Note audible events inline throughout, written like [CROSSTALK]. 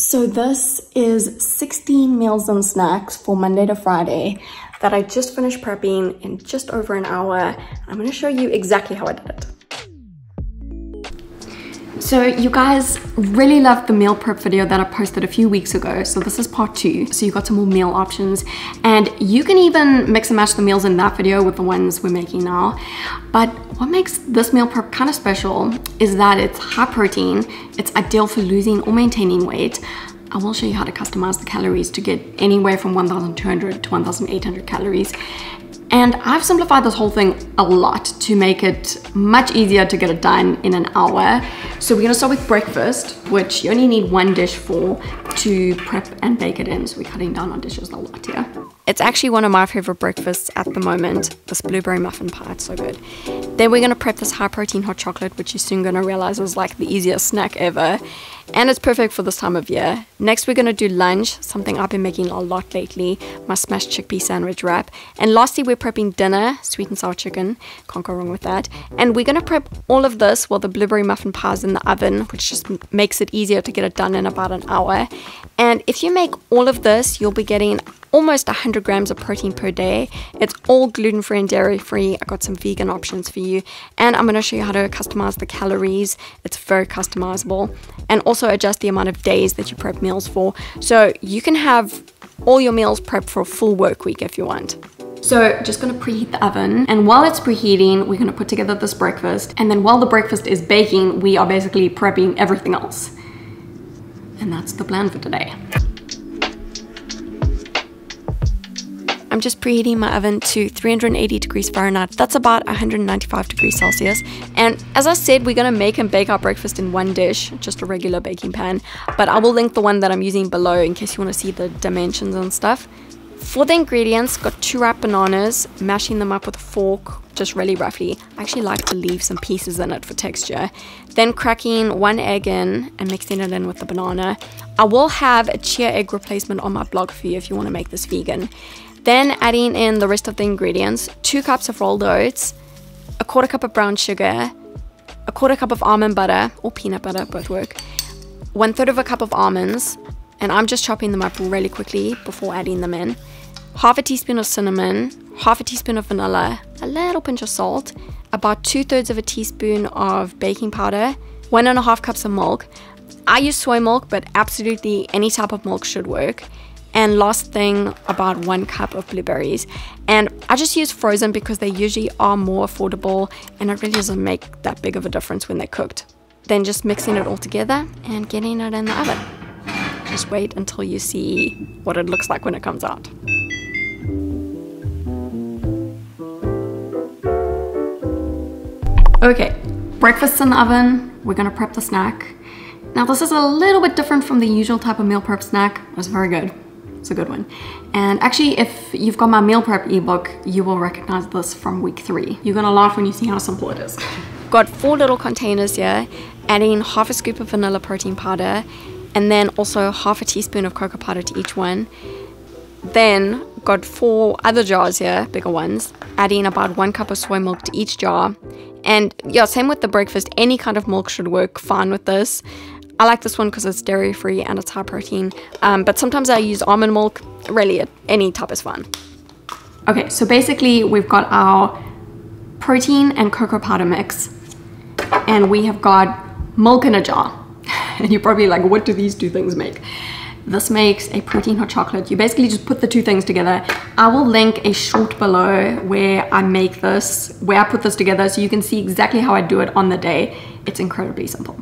So this is 16 meals and snacks for Monday to Friday that I just finished prepping in just over an hour. I'm gonna show you exactly how I did it. So you guys really loved the meal prep video that I posted a few weeks ago. So this is part two. So you got some more meal options and you can even mix and match the meals in that video with the ones we're making now. But what makes this meal prep kind of special is that it's high protein. It's ideal for losing or maintaining weight. I will show you how to customize the calories to get anywhere from 1,200 to 1,800 calories. And I've simplified this whole thing a lot to make it much easier to get it done in an hour. So we're gonna start with breakfast, which you only need one dish for to prep and bake it in. So we're cutting down on dishes a lot here. It's actually one of my favorite breakfasts at the moment, this blueberry muffin pie, it's so good. Then we're gonna prep this high protein hot chocolate, which you're soon gonna realize is like the easiest snack ever and it's perfect for this time of year. Next, we're gonna do lunch, something I've been making a lot lately, my smashed chickpea sandwich wrap. And lastly, we're prepping dinner, sweet and sour chicken, can't go wrong with that. And we're gonna prep all of this while the blueberry muffin pie is in the oven, which just makes it easier to get it done in about an hour. And if you make all of this, you'll be getting almost 100 grams of protein per day. It's all gluten free and dairy free. I got some vegan options for you. And I'm to show you how to customize the calories. It's very customizable. And also adjust the amount of days that you prep meals for. So you can have all your meals prepped for a full work week if you want. So just gonna preheat the oven and while it's preheating, we're gonna put together this breakfast and then while the breakfast is baking, we are basically prepping everything else. And that's the plan for today. I'm just preheating my oven to 380 degrees Fahrenheit. That's about 195 degrees Celsius. And as I said, we're gonna make and bake our breakfast in one dish, just a regular baking pan. But I will link the one that I'm using below in case you wanna see the dimensions and stuff. For the ingredients, got two ripe bananas, mashing them up with a fork, just really roughly. I actually like to leave some pieces in it for texture. Then cracking one egg in and mixing it in with the banana. I will have a chia egg replacement on my blog for you if you want to make this vegan. Then adding in the rest of the ingredients, two cups of rolled oats, a quarter cup of brown sugar, a quarter cup of almond butter or peanut butter, both work, one third of a cup of almonds, and I'm just chopping them up really quickly before adding them in, half a teaspoon of cinnamon, half a teaspoon of vanilla, a little pinch of salt, about two thirds of a teaspoon of baking powder, one and a half cups of milk. I use soy milk, but absolutely any type of milk should work and last thing about one cup of blueberries. And I just use frozen because they usually are more affordable and it really doesn't make that big of a difference when they're cooked. Then just mixing it all together and getting it in the oven. Just wait until you see what it looks like when it comes out. Okay breakfast's in the oven. We're gonna prep the snack. Now this is a little bit different from the usual type of meal prep snack. It's very good. It's a good one. And actually, if you've got my meal prep ebook, you will recognize this from week three. You're gonna laugh when you see how simple it is. Got four little containers here, adding half a scoop of vanilla protein powder, and then also half a teaspoon of cocoa powder to each one. Then got four other jars here, bigger ones, adding about one cup of soy milk to each jar. And yeah, same with the breakfast, any kind of milk should work fine with this. I like this one because it's dairy free and it's high protein. Um, but sometimes I use almond milk. Really, any type is fine. Okay, so basically we've got our protein and cocoa powder mix. And we have got milk in a jar. [LAUGHS] and you're probably like, what do these two things make? This makes a protein hot chocolate. You basically just put the two things together. I will link a short below where I make this, where I put this together so you can see exactly how I do it on the day. It's incredibly simple.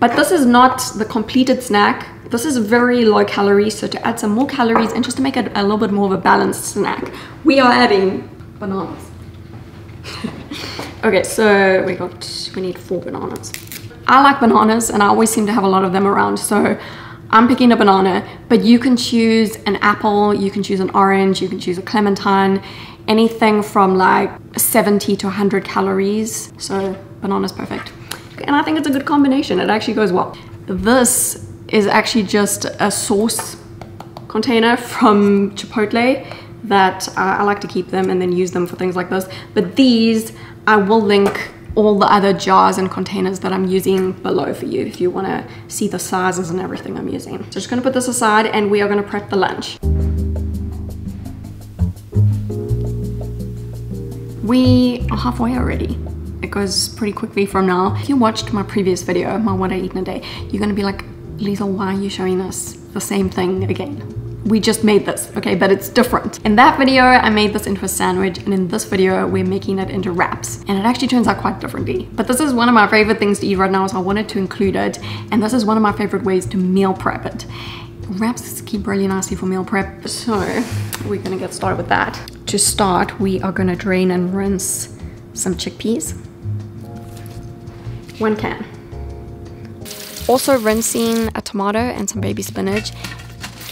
But this is not the completed snack. This is very low calorie, so to add some more calories and just to make it a little bit more of a balanced snack, we are adding bananas. [LAUGHS] okay, so we got, we need four bananas. I like bananas and I always seem to have a lot of them around, so I'm picking a banana, but you can choose an apple, you can choose an orange, you can choose a clementine, anything from like 70 to 100 calories. So banana's perfect and I think it's a good combination. It actually goes well. This is actually just a sauce container from Chipotle that uh, I like to keep them and then use them for things like this. But these, I will link all the other jars and containers that I'm using below for you if you want to see the sizes and everything I'm using. So just going to put this aside and we are going to prep the lunch. We are halfway already. It goes pretty quickly from now. If you watched my previous video, my what I eat in a day, you're gonna be like, Liezl, why are you showing us the same thing again? We just made this, okay, but it's different. In that video, I made this into a sandwich, and in this video, we're making it into wraps. And it actually turns out quite differently. But this is one of my favorite things to eat right now, so I wanted to include it. And this is one of my favorite ways to meal prep it. Wraps keep really nicely for meal prep, so we're gonna get started with that. To start, we are gonna drain and rinse some chickpeas. One can. Also rinsing a tomato and some baby spinach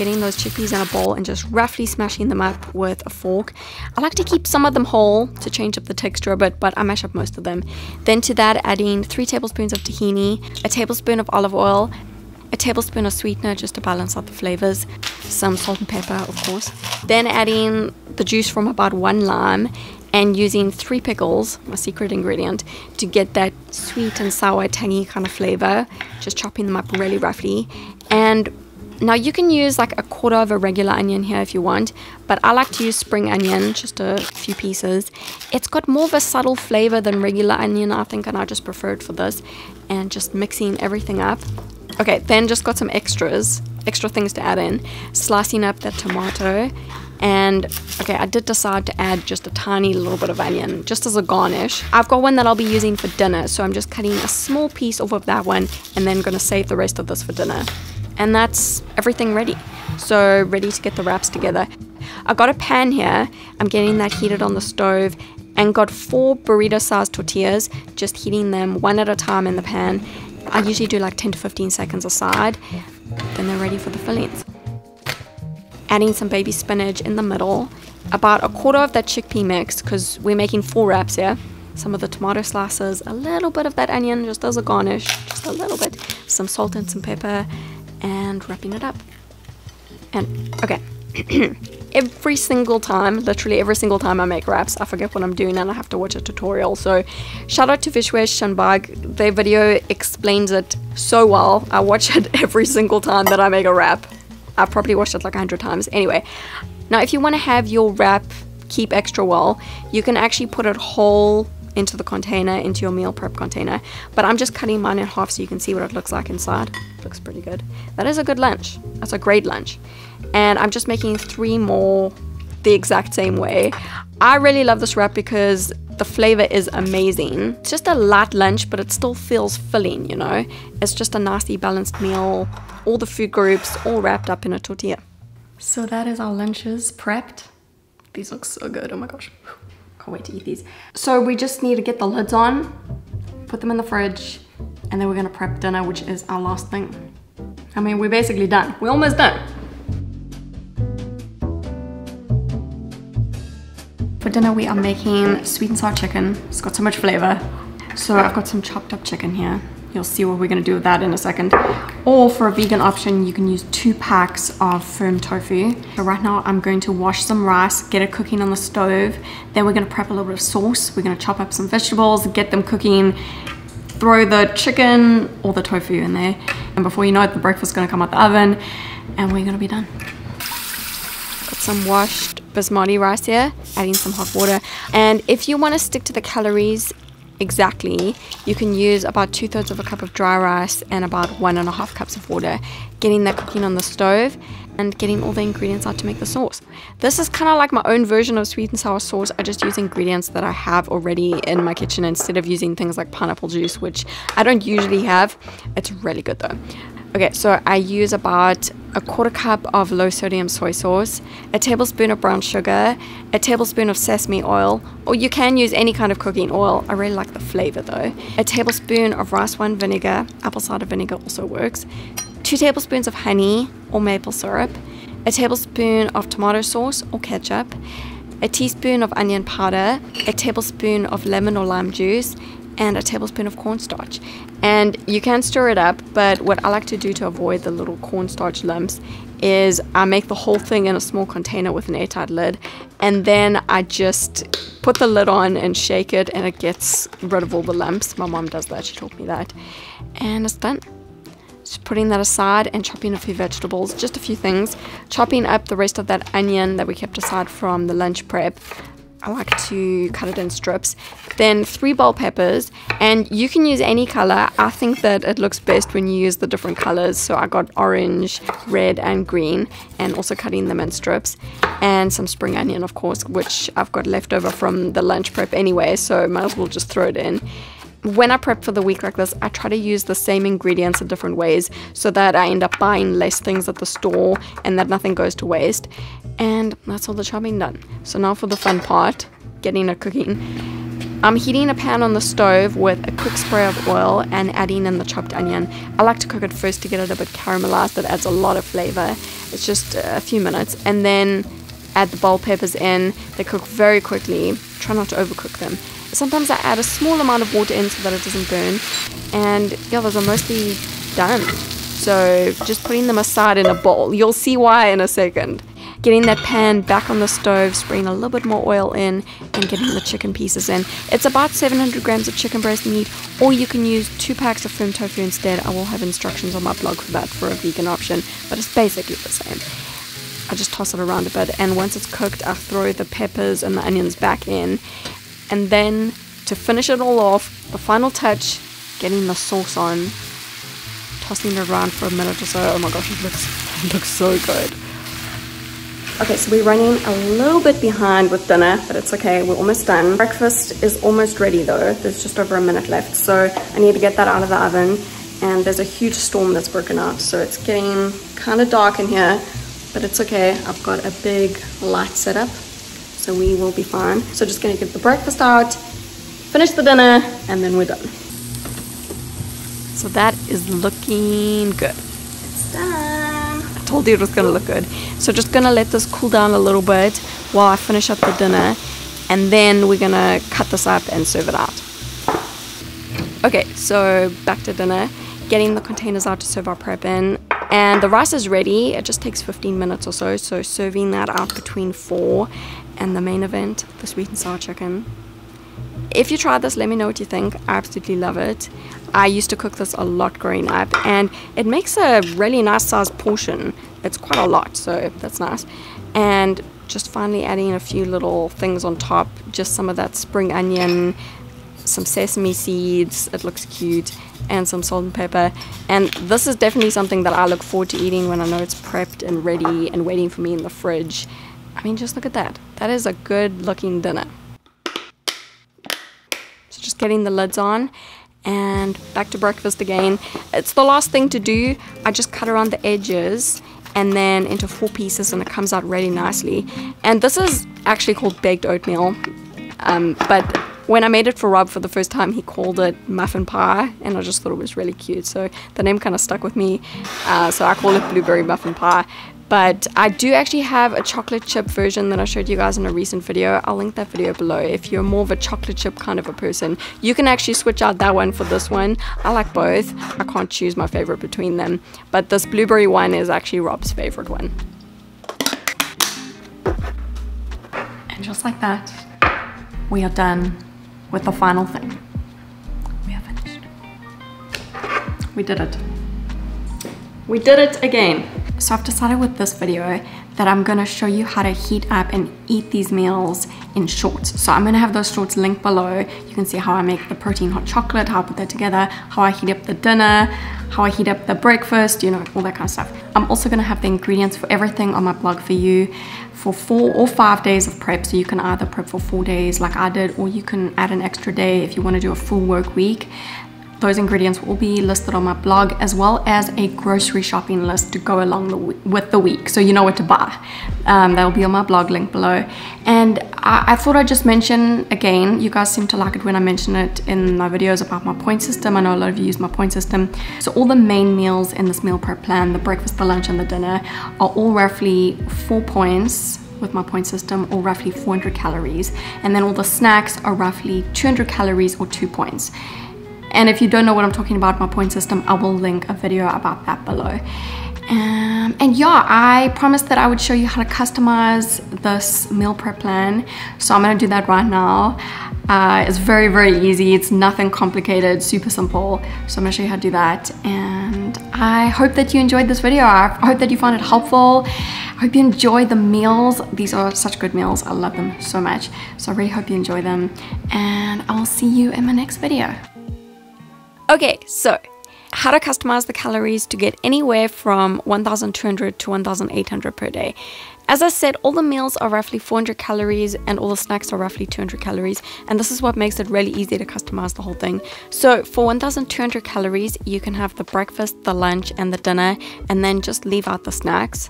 getting those chickpeas in a bowl and just roughly smashing them up with a fork. I like to keep some of them whole to change up the texture a bit, but I mash up most of them. Then to that, adding three tablespoons of tahini, a tablespoon of olive oil, a tablespoon of sweetener just to balance out the flavors, some salt and pepper, of course. Then adding the juice from about one lime and using three pickles, my secret ingredient, to get that sweet and sour, tangy kind of flavor. Just chopping them up really roughly. And now you can use like a quarter of a regular onion here if you want, but I like to use spring onion, just a few pieces. It's got more of a subtle flavor than regular onion, I think, and I just prefer it for this. And just mixing everything up. Okay, then just got some extras, extra things to add in. Slicing up that tomato and okay I did decide to add just a tiny little bit of onion just as a garnish I've got one that I'll be using for dinner so I'm just cutting a small piece off of that one and then gonna save the rest of this for dinner and that's everything ready. So ready to get the wraps together. I got a pan here. I'm getting that heated on the stove and got four burrito sized tortillas, just heating them one at a time in the pan. I usually do like 10 to 15 seconds aside. Then they're ready for the fillings. Adding some baby spinach in the middle. About a quarter of that chickpea mix because we're making four wraps here. Some of the tomato slices, a little bit of that onion just as a garnish, just a little bit. Some salt and some pepper and wrapping it up. And okay, [CLEARS THROAT] every single time, literally every single time I make wraps, I forget what I'm doing and I have to watch a tutorial. So shout out to Vishwesh Shanbag. Their video explains it so well. I watch [LAUGHS] it every single time that I make a wrap. I've probably watched it like a hundred times. Anyway, now if you want to have your wrap keep extra well, you can actually put it whole into the container, into your meal prep container. But I'm just cutting mine in half so you can see what it looks like inside. looks pretty good. That is a good lunch. That's a great lunch. And I'm just making three more the exact same way. I really love this wrap because the flavor is amazing. It's just a light lunch, but it still feels filling, you know? It's just a nasty balanced meal, all the food groups, all wrapped up in a tortilla. So that is our lunches prepped. These look so good, oh my gosh. Can't wait to eat these. So we just need to get the lids on, put them in the fridge, and then we're gonna prep dinner, which is our last thing. I mean, we're basically done. We're almost done. For dinner, we are making sweet and sour chicken. It's got so much flavor. So I've got some chopped up chicken here. You'll see what we're gonna do with that in a second. Or for a vegan option, you can use two packs of firm tofu. So right now I'm going to wash some rice, get it cooking on the stove. Then we're gonna prep a little bit of sauce. We're gonna chop up some vegetables, get them cooking, throw the chicken or the tofu in there. And before you know it, the breakfast's gonna come out the oven and we're gonna be done. Got some washed basmati rice here, adding some hot water. And if you wanna stick to the calories, exactly, you can use about two thirds of a cup of dry rice and about one and a half cups of water, getting that cooking on the stove and getting all the ingredients out to make the sauce. This is kind of like my own version of sweet and sour sauce. I just use ingredients that I have already in my kitchen instead of using things like pineapple juice, which I don't usually have. It's really good though. Okay, so I use about a quarter cup of low sodium soy sauce, a tablespoon of brown sugar, a tablespoon of sesame oil, or you can use any kind of cooking oil. I really like the flavor though. A tablespoon of rice wine vinegar, apple cider vinegar also works, two tablespoons of honey or maple syrup, a tablespoon of tomato sauce or ketchup, a teaspoon of onion powder, a tablespoon of lemon or lime juice, and a tablespoon of cornstarch. And you can stir it up, but what I like to do to avoid the little cornstarch lumps is I make the whole thing in a small container with an airtight lid and then I just put the lid on and shake it and it gets rid of all the lumps. My mom does that, she taught me that. And it's done. Just putting that aside and chopping a few vegetables, just a few things. Chopping up the rest of that onion that we kept aside from the lunch prep. I like to cut it in strips. Then three bell peppers, and you can use any color. I think that it looks best when you use the different colors. So I got orange, red, and green, and also cutting them in strips. And some spring onion, of course, which I've got left over from the lunch prep anyway, so might as well just throw it in when I prep for the week like this, I try to use the same ingredients in different ways so that I end up buying less things at the store and that nothing goes to waste. And that's all the chopping done. So now for the fun part, getting it cooking. I'm heating a pan on the stove with a quick spray of oil and adding in the chopped onion. I like to cook it first to get it a bit caramelized. That adds a lot of flavor. It's just a few minutes. And then add the bell peppers in. They cook very quickly. Try not to overcook them. Sometimes I add a small amount of water in so that it doesn't burn. And yeah, those are mostly done. So just putting them aside in a bowl. You'll see why in a second. Getting that pan back on the stove, spraying a little bit more oil in, and getting the chicken pieces in. It's about 700 grams of chicken breast meat, or you can use two packs of firm tofu instead. I will have instructions on my blog for that for a vegan option, but it's basically the same. I just toss it around a bit, and once it's cooked, I throw the peppers and the onions back in, and then to finish it all off, the final touch, getting the sauce on, tossing it around for a minute or so. Oh my gosh, it looks, [LAUGHS] it looks so good. Okay, so we're running a little bit behind with dinner, but it's okay, we're almost done. Breakfast is almost ready though, there's just over a minute left, so I need to get that out of the oven. And there's a huge storm that's broken out, so it's getting kind of dark in here, but it's okay. I've got a big light setup so we will be fine. So just gonna get the breakfast out, finish the dinner, and then we're done. So that is looking good. It's done. Told you it was gonna look good. So just gonna let this cool down a little bit while I finish up the dinner, and then we're gonna cut this up and serve it out. Okay, so back to dinner. Getting the containers out to serve our prep in. And the rice is ready. It just takes 15 minutes or so. So serving that out between 4 and the main event, the sweet and sour chicken. If you try this, let me know what you think. I absolutely love it. I used to cook this a lot growing up, and it makes a really nice sized portion. It's quite a lot, so that's nice. And just finally adding a few little things on top, just some of that spring onion, some sesame seeds, it looks cute, and some salt and pepper. And this is definitely something that I look forward to eating when I know it's prepped and ready and waiting for me in the fridge. I mean, just look at that. That is a good looking dinner. Getting the lids on and back to breakfast again. It's the last thing to do. I just cut around the edges and then into four pieces and it comes out really nicely. And this is actually called baked oatmeal. Um, but when I made it for Rob for the first time, he called it muffin pie, and I just thought it was really cute. So the name kind of stuck with me. Uh, so I call it blueberry muffin pie. But I do actually have a chocolate chip version that I showed you guys in a recent video. I'll link that video below if you're more of a chocolate chip kind of a person. You can actually switch out that one for this one. I like both. I can't choose my favorite between them. But this blueberry one is actually Rob's favorite one. And just like that, we are done with the final thing. We are finished. We did it. We did it again. So I've decided with this video that I'm gonna show you how to heat up and eat these meals in shorts. So I'm gonna have those shorts linked below. You can see how I make the protein hot chocolate, how I put that together, how I heat up the dinner, how I heat up the breakfast, you know, all that kind of stuff. I'm also gonna have the ingredients for everything on my blog for you for four or five days of prep. So you can either prep for four days like I did, or you can add an extra day if you wanna do a full work week. Those ingredients will be listed on my blog as well as a grocery shopping list to go along the with the week so you know what to buy. Um, that'll be on my blog link below. And I, I thought I'd just mention again, you guys seem to like it when I mention it in my videos about my point system. I know a lot of you use my point system. So all the main meals in this meal prep plan, the breakfast, the lunch and the dinner are all roughly four points with my point system or roughly 400 calories. And then all the snacks are roughly 200 calories or two points. And if you don't know what I'm talking about, my point system, I will link a video about that below. Um, and yeah, I promised that I would show you how to customize this meal prep plan. So I'm gonna do that right now. Uh, it's very, very easy. It's nothing complicated, super simple. So I'm gonna show you how to do that. And I hope that you enjoyed this video. I hope that you found it helpful. I hope you enjoy the meals. These are such good meals. I love them so much. So I really hope you enjoy them. And I'll see you in my next video. Okay, so how to customize the calories to get anywhere from 1200 to 1800 per day. As I said, all the meals are roughly 400 calories and all the snacks are roughly 200 calories. And this is what makes it really easy to customize the whole thing. So for 1200 calories, you can have the breakfast, the lunch, and the dinner, and then just leave out the snacks.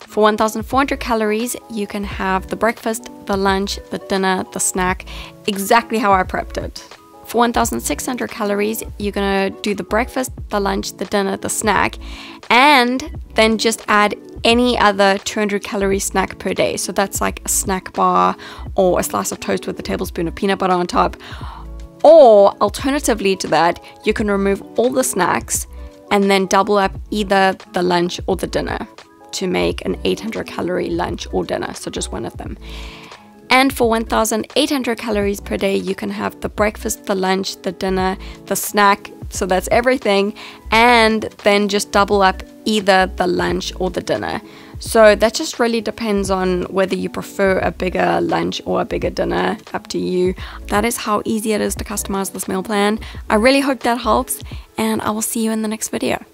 For 1400 calories, you can have the breakfast, the lunch, the dinner, the snack, exactly how I prepped it. For 1600 calories, you're gonna do the breakfast, the lunch, the dinner, the snack, and then just add any other 200 calorie snack per day. So that's like a snack bar or a slice of toast with a tablespoon of peanut butter on top. Or alternatively to that, you can remove all the snacks and then double up either the lunch or the dinner to make an 800 calorie lunch or dinner. So just one of them. And for 1800 calories per day, you can have the breakfast, the lunch, the dinner, the snack. So that's everything. And then just double up either the lunch or the dinner. So that just really depends on whether you prefer a bigger lunch or a bigger dinner, up to you. That is how easy it is to customize this meal plan. I really hope that helps, and I will see you in the next video.